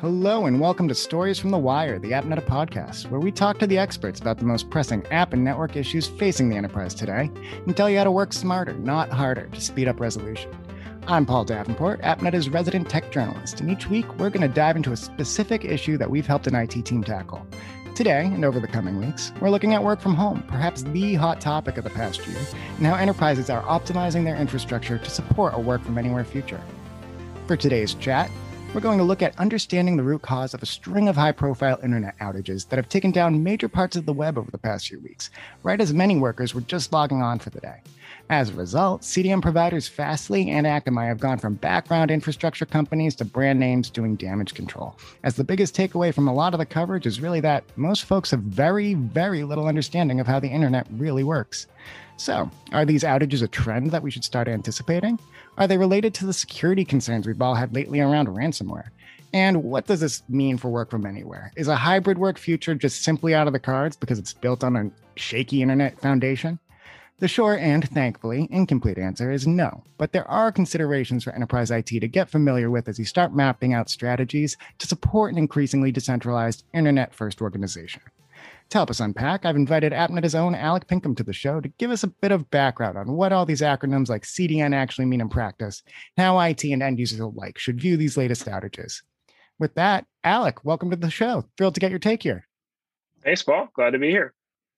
Hello, and welcome to Stories from the Wire, the AppNeta podcast, where we talk to the experts about the most pressing app and network issues facing the enterprise today and tell you how to work smarter, not harder, to speed up resolution. I'm Paul Davenport, AppNeta's resident tech journalist, and each week we're going to dive into a specific issue that we've helped an IT team tackle. Today, and over the coming weeks, we're looking at work from home, perhaps the hot topic of the past year, and how enterprises are optimizing their infrastructure to support a work from anywhere future. For today's chat, we're going to look at understanding the root cause of a string of high profile internet outages that have taken down major parts of the web over the past few weeks, right as many workers were just logging on for the day. As a result, CDN providers Fastly and Akamai have gone from background infrastructure companies to brand names doing damage control. As the biggest takeaway from a lot of the coverage is really that most folks have very, very little understanding of how the internet really works. So, are these outages a trend that we should start anticipating? Are they related to the security concerns we've all had lately around ransomware? And what does this mean for work from anywhere? Is a hybrid work future just simply out of the cards because it's built on a shaky internet foundation? The short and, thankfully, incomplete answer is no, but there are considerations for enterprise IT to get familiar with as you start mapping out strategies to support an increasingly decentralized internet first organization. To help us unpack, I've invited AppNeta's own Alec Pinkham to the show to give us a bit of background on what all these acronyms like CDN actually mean in practice, and how IT and end users alike should view these latest outages. With that, Alec, welcome to the show. Thrilled to get your take here. Thanks, Paul. Glad to be here.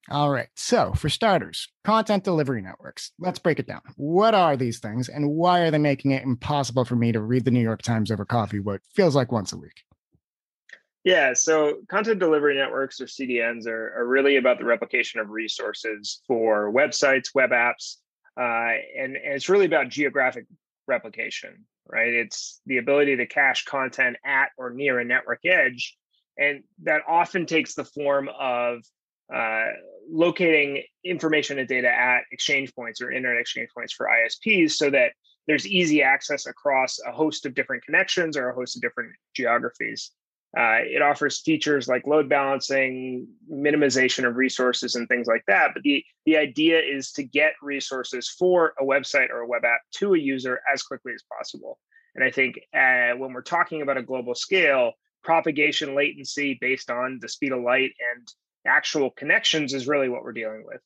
All right. So, for starters, content delivery networks. Let's break it down. What are these things and why are they making it impossible for me to read the New York Times over coffee what feels like once a week? Yeah, so content delivery networks or CDNs are, are really about the replication of resources for websites, web apps, uh, and, and it's really about geographic replication, right? It's the ability to cache content at or near a network edge. And that often takes the form of uh, locating information and data at exchange points or internet exchange points for ISPs so that there's easy access across a host of different connections or a host of different geographies. Uh, it offers features like load balancing, minimization of resources, and things like that. But the, the idea is to get resources for a website or a web app to a user as quickly as possible. And I think uh, when we're talking about a global scale, propagation latency based on the speed of light and actual connections is really what we're dealing with.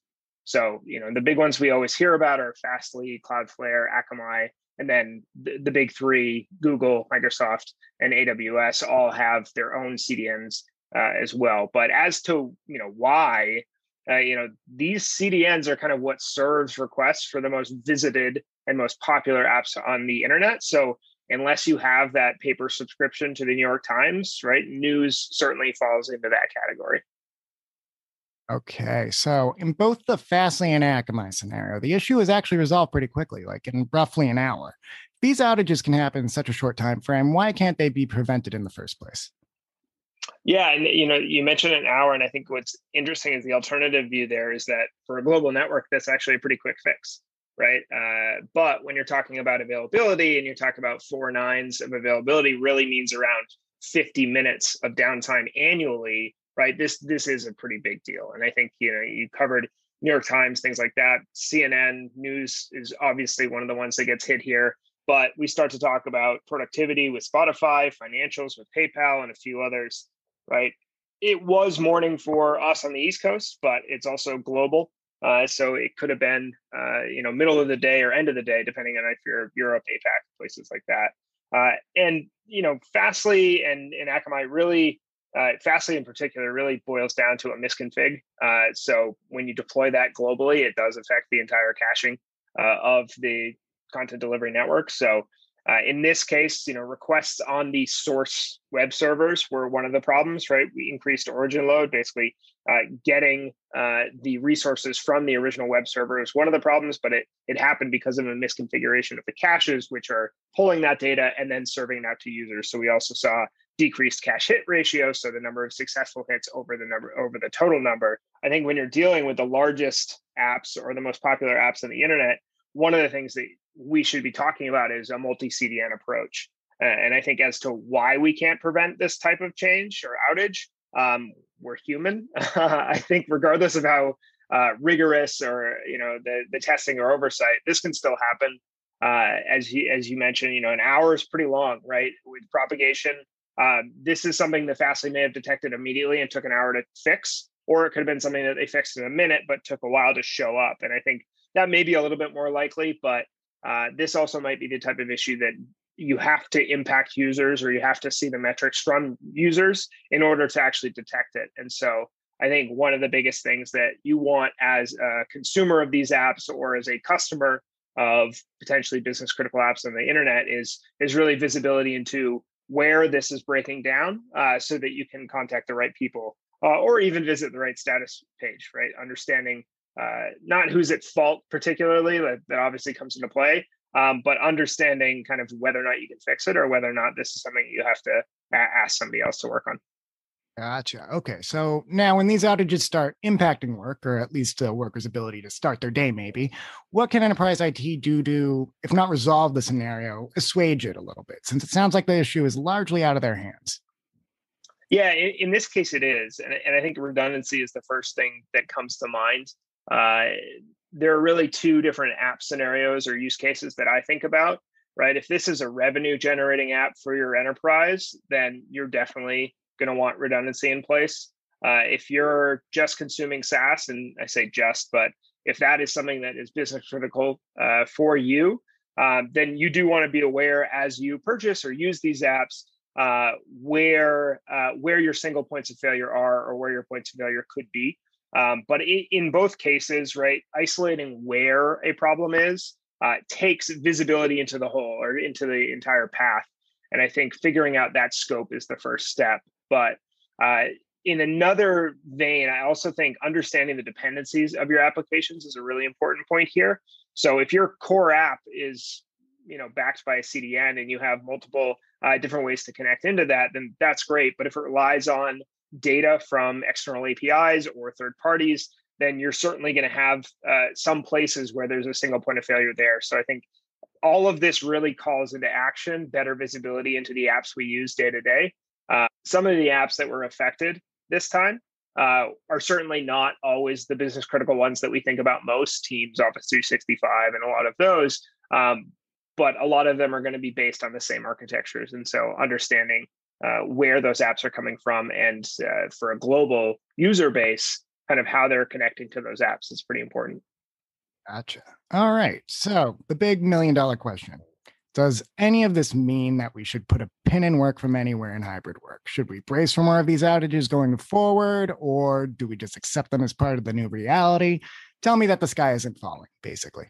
So, you know, the big ones we always hear about are Fastly, Cloudflare, Akamai, and then the, the big three google microsoft and aws all have their own cdns uh, as well. But as to you know why uh, you know these cdns are kind of what serves requests for the most visited and most popular apps on the internet. So unless you have that paper subscription to the new york times right news certainly falls into that category Okay, so in both the Fastly and Akamai scenario, the issue is actually resolved pretty quickly, like in roughly an hour. These outages can happen in such a short time frame. Why can't they be prevented in the first place? Yeah, and you know, you mentioned an hour, and I think what's interesting is the alternative view there is that for a global network, that's actually a pretty quick fix, right? Uh, but when you're talking about availability and you talk about four nines of availability, really means around 50 minutes of downtime annually right? This this is a pretty big deal, and I think you know you covered New York Times, things like that. CNN news is obviously one of the ones that gets hit here, but we start to talk about productivity with Spotify, financials with PayPal, and a few others, right? It was morning for us on the East Coast, but it's also global. Uh, so it could have been, uh, you know, middle of the day or end of the day, depending on if you're Europe, APAC, places like that. Uh, and you know, Fastly and and Akamai really uh, Fastly in particular really boils down to a misconfig. Uh, so when you deploy that globally, it does affect the entire caching uh, of the content delivery network. So uh, in this case, you know, requests on the source web servers were one of the problems, right? We increased origin load, basically uh, getting uh, the resources from the original web server is one of the problems, but it it happened because of a misconfiguration of the caches, which are pulling that data and then serving that to users. So we also saw decreased cache hit ratio, so the number of successful hits over the number over the total number. I think when you're dealing with the largest apps or the most popular apps on the internet, one of the things that we should be talking about is a multi CDN approach. And I think as to why we can't prevent this type of change or outage, um, we're human. I think regardless of how uh, rigorous or you know the the testing or oversight, this can still happen. Uh, as you as you mentioned, you know, an hour is pretty long, right? With propagation, um, this is something that Fastly may have detected immediately and took an hour to fix, or it could have been something that they fixed in a minute but took a while to show up. And I think that may be a little bit more likely, but uh, this also might be the type of issue that you have to impact users or you have to see the metrics from users in order to actually detect it. And so I think one of the biggest things that you want as a consumer of these apps or as a customer of potentially business critical apps on the internet is is really visibility into where this is breaking down uh, so that you can contact the right people uh, or even visit the right status page right? Understanding uh, not who's at fault particularly that, that obviously comes into play um, but understanding kind of whether or not you can fix it or whether or not this is something you have to ask somebody else to work on Gotcha. Okay. So now, when these outages start impacting work, or at least a workers' ability to start their day, maybe, what can enterprise IT do to, if not resolve the scenario, assuage it a little bit, since it sounds like the issue is largely out of their hands? Yeah, in, in this case, it is. And, and I think redundancy is the first thing that comes to mind. Uh, there are really two different app scenarios or use cases that I think about, right? If this is a revenue generating app for your enterprise, then you're definitely going to want redundancy in place. Uh, if you're just consuming SaaS, and I say just, but if that is something that is business critical uh, for you, um, then you do want to be aware as you purchase or use these apps uh, where uh, where your single points of failure are or where your points of failure could be. Um, but in, both cases, right, isolating where a problem is uh, takes visibility into the whole or into the entire path. And I think figuring out that scope is the first step. But uh, in another vein, I also think understanding the dependencies of your applications is a really important point here. So if your core app is you know backed by a CDN and you have multiple uh, different ways to connect into that, then that's great. But if it relies on data from external APIs or third parties, then you're certainly going to have uh, some places where there's a single point of failure there. So I think all of this really calls into action better visibility into the apps we use day to day uh, some of the apps that were affected this time uh, are certainly not always the business critical ones that we think about most teams office 365 and a lot of those um, but a lot of them are going to be based on the same architectures and so understanding uh, where those apps are coming from and uh, for a global user base kind of how they're connecting to those apps is pretty important. Gotcha. All right so the big million dollar question does any of this mean that we should put a pin in work from anywhere in hybrid work? Should we brace for more of these outages going forward, or do we just accept them as part of the new reality? Tell me that the sky isn't falling, basically.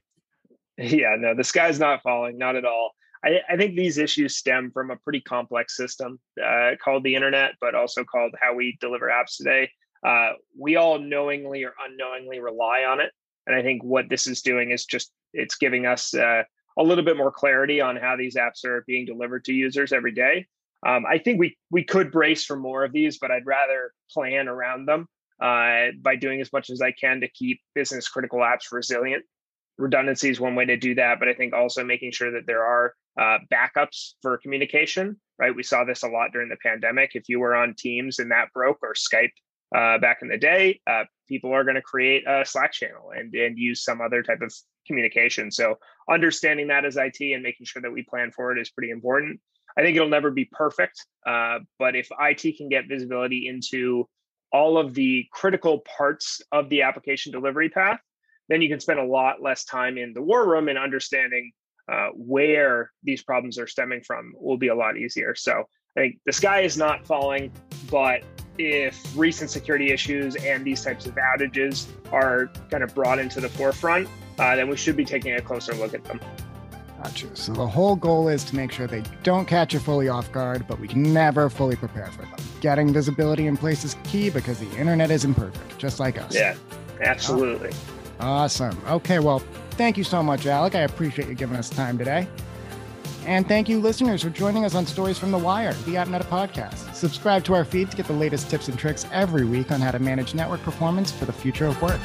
Yeah, no, the sky's not falling, not at all. I, I think these issues stem from a pretty complex system uh, called the internet, but also called how we deliver apps today. Uh, we all knowingly or unknowingly rely on it. And I think what this is doing is just it's giving us uh, a little bit more clarity on how these apps are being delivered to users every day. Um, I think we we could brace for more of these, but I'd rather plan around them uh, by doing as much as I can to keep business critical apps resilient. Redundancy is one way to do that, but I think also making sure that there are uh, backups for communication. Right, we saw this a lot during the pandemic. If you were on Teams and that broke, or Skype uh, back in the day, uh, people are going to create a Slack channel and and use some other type of communication. So understanding that as IT and making sure that we plan for it is pretty important. I think it'll never be perfect, uh, but if IT can get visibility into all of the critical parts of the application delivery path, then you can spend a lot less time in the war room and understanding uh, where these problems are stemming from will be a lot easier. So I think the sky is not falling, but if recent security issues and these types of outages are kind of brought into the forefront, uh, then we should be taking a closer look at them. Gotcha. So the whole goal is to make sure they don't catch you fully off guard, but we can never fully prepare for them. Getting visibility in place is key because the internet isn't perfect, just like us. Yeah, absolutely. Awesome. Okay, well, thank you so much, Alec. I appreciate you giving us time today. And thank you, listeners, for joining us on Stories from the Wire, the AppNeta podcast. Subscribe to our feed to get the latest tips and tricks every week on how to manage network performance for the future of work.